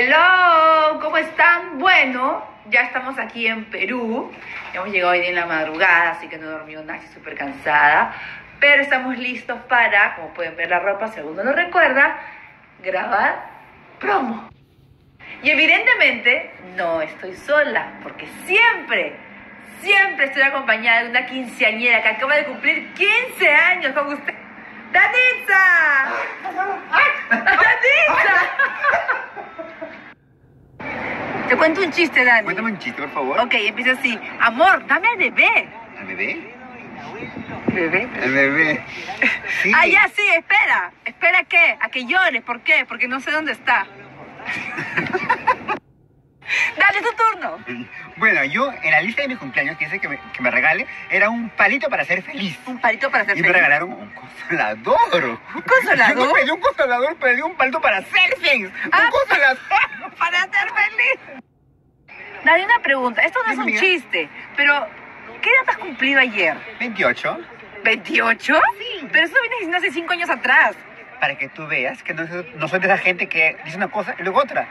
Hello, ¿cómo están? Bueno, ya estamos aquí en Perú. Hemos llegado hoy en la madrugada, así que no he dormido nada, estoy súper cansada. Pero estamos listos para, como pueden ver la ropa, si alguno lo recuerda, grabar promo. Y evidentemente no estoy sola, porque siempre, siempre estoy acompañada de una quinceañera que acaba de cumplir 15 años con usted. ¡Danitza! ¡Danitza! Te cuento un chiste, Dani. Cuéntame un chiste, por favor. Ok, empieza así. Amor, dame al bebé. ¿Al bebé? ¿Bebé? ¿Al bebé? Sí. Ah, ya, sí, espera. ¿Espera qué? A que llores. ¿Por qué? Porque no sé dónde está. Dale tu turno. Bueno, yo en la lista de mis cumpleaños que dice que me, que me regale era un palito para ser feliz. Un palito para hacer Y me feliz. regalaron un consolador. ¿Un consolador? Yo no pedí un consolador, pedí un palito para ser feliz. Ah. Un consolador. Dale una pregunta. Esto no es un chiste, pero ¿qué edad has cumplido ayer? 28. ¿28? Sí. Pero eso viene diciendo hace 5 años atrás. Para que tú veas que no soy de esa gente que dice una cosa y luego otra.